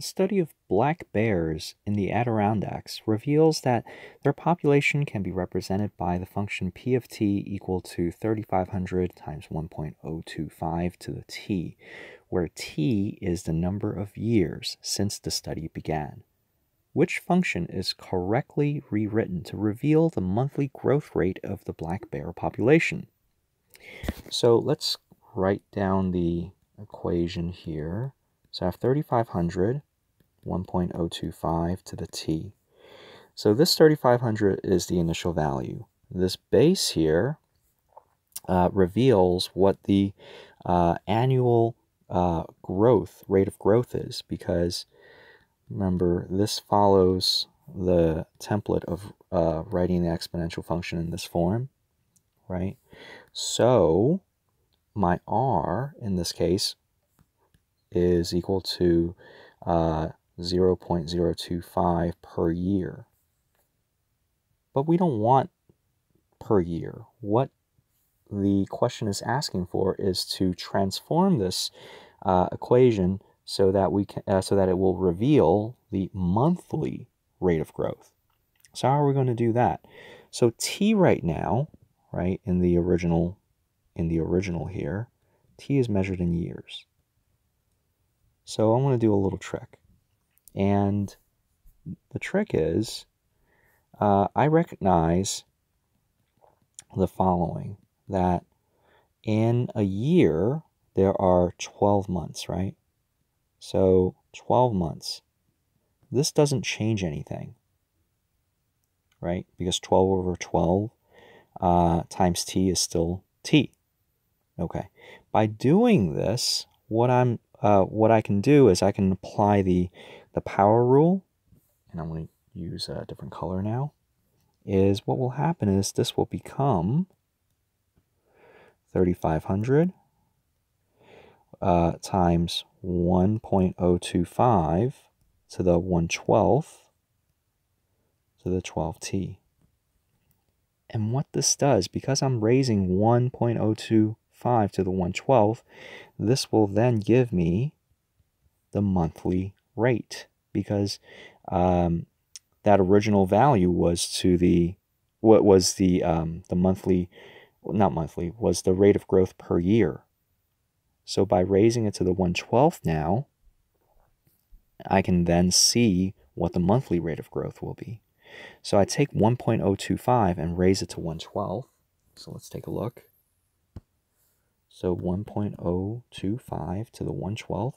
A study of black bears in the Adirondacks reveals that their population can be represented by the function p of t equal to 3500 times 1.025 to the t, where t is the number of years since the study began. Which function is correctly rewritten to reveal the monthly growth rate of the black bear population? So let's write down the equation here. So I have 3500 1.025 to the t. So this 3500 is the initial value. This base here uh, reveals what the uh, annual uh, growth, rate of growth is, because remember, this follows the template of uh, writing the exponential function in this form, right? So my r, in this case, is equal to uh, 0.025 per year. But we don't want per year. What the question is asking for is to transform this uh, equation so that we can uh, so that it will reveal the monthly rate of growth. So how are we going to do that? So t right now, right in the original in the original here, t is measured in years. So I'm going to do a little trick. And the trick is uh, I recognize the following that in a year, there are 12 months, right? So 12 months. This doesn't change anything, right? Because 12 over 12 uh, times t is still t. Okay. By doing this, what I'm uh, what I can do is I can apply the the power rule, and I'm going to use a different color now, is what will happen is this will become 3500 uh, times 1.025 to the 112th to the 12t. And what this does, because I'm raising 1.025 to the 112th, this will then give me the monthly rate because um, that original value was to the what was the um, the monthly not monthly was the rate of growth per year. So by raising it to the 112th now i can then see what the monthly rate of growth will be. So i take 1.025 and raise it to 112 so let's take a look. So 1.025 to the 112th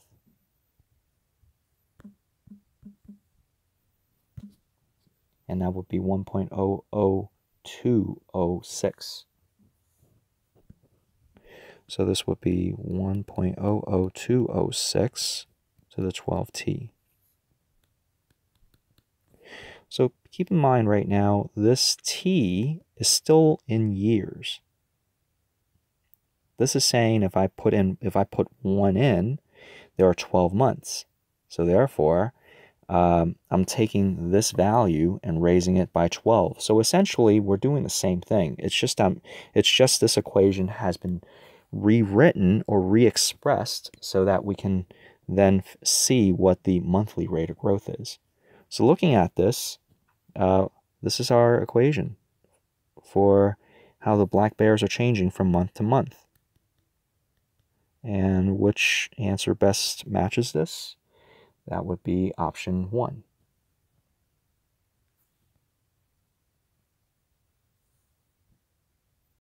and that would be 1.00206. So this would be 1.00206 to the 12t. So keep in mind right now, this t is still in years. This is saying if I put in if I put one in, there are 12 months. So therefore, um, I'm taking this value and raising it by 12. So essentially, we're doing the same thing. It's just um, it's just this equation has been rewritten or re-expressed so that we can then see what the monthly rate of growth is. So looking at this, uh, this is our equation for how the black bears are changing from month to month. And which answer best matches this? That would be option one.